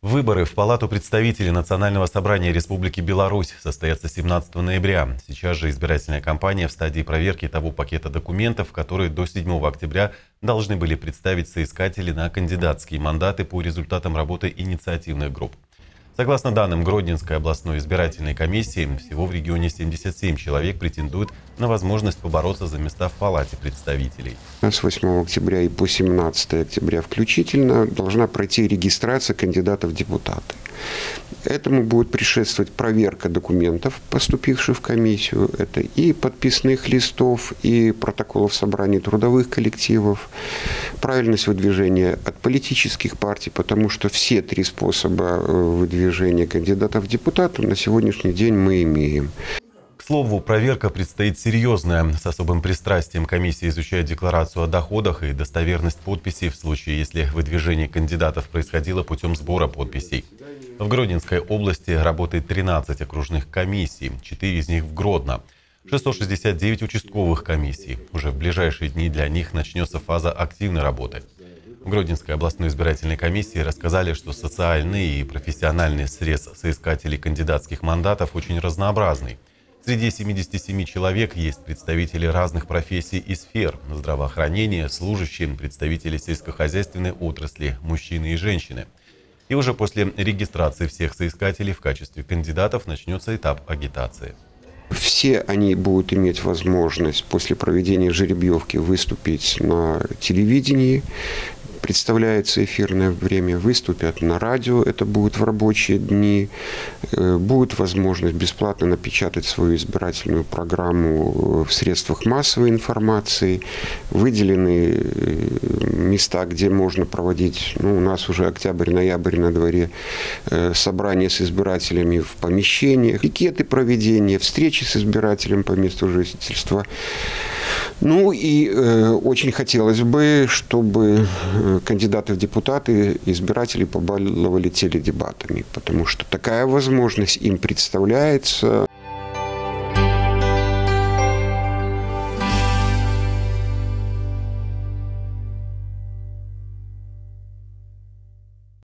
Выборы в Палату представителей Национального собрания Республики Беларусь состоятся 17 ноября. Сейчас же избирательная кампания в стадии проверки того пакета документов, которые до 7 октября должны были представить соискатели на кандидатские мандаты по результатам работы инициативных групп. Согласно данным Гродненской областной избирательной комиссии, всего в регионе 77 человек претендуют на возможность побороться за места в Палате представителей. С 8 октября и по 17 октября включительно должна пройти регистрация кандидатов в депутаты. Этому будет предшествовать проверка документов, поступивших в комиссию. Это и подписных листов, и протоколов собраний трудовых коллективов, правильность выдвижения от политических партий, потому что все три способа э, выдвижения кандидатов в депутаты на сегодняшний день мы имеем. К слову, проверка предстоит серьезная. С особым пристрастием комиссия изучает декларацию о доходах и достоверность подписей в случае, если выдвижение кандидатов происходило путем сбора подписей. В Гродненской области работает 13 окружных комиссий, 4 из них в Гродно. 669 участковых комиссий. Уже в ближайшие дни для них начнется фаза активной работы. В Гродненской областной избирательной комиссии рассказали, что социальный и профессиональный срез соискателей кандидатских мандатов очень разнообразный. Среди 77 человек есть представители разных профессий и сфер – здравоохранение, служащие, представители сельскохозяйственной отрасли, мужчины и женщины. И уже после регистрации всех соискателей в качестве кандидатов начнется этап агитации. Все они будут иметь возможность после проведения жеребьевки выступить на телевидении, представляется эфирное время, выступят на радио, это будет в рабочие дни, э, будет возможность бесплатно напечатать свою избирательную программу в средствах массовой информации, выделены э, места, где можно проводить, ну, у нас уже октябрь-ноябрь на дворе, э, собрания с избирателями в помещениях, пикеты проведения, встречи с избирателем по месту жительства. Ну и э, очень хотелось бы, чтобы кандидаты в депутаты избиратели побаловали теледебатами, потому что такая возможность им представляется.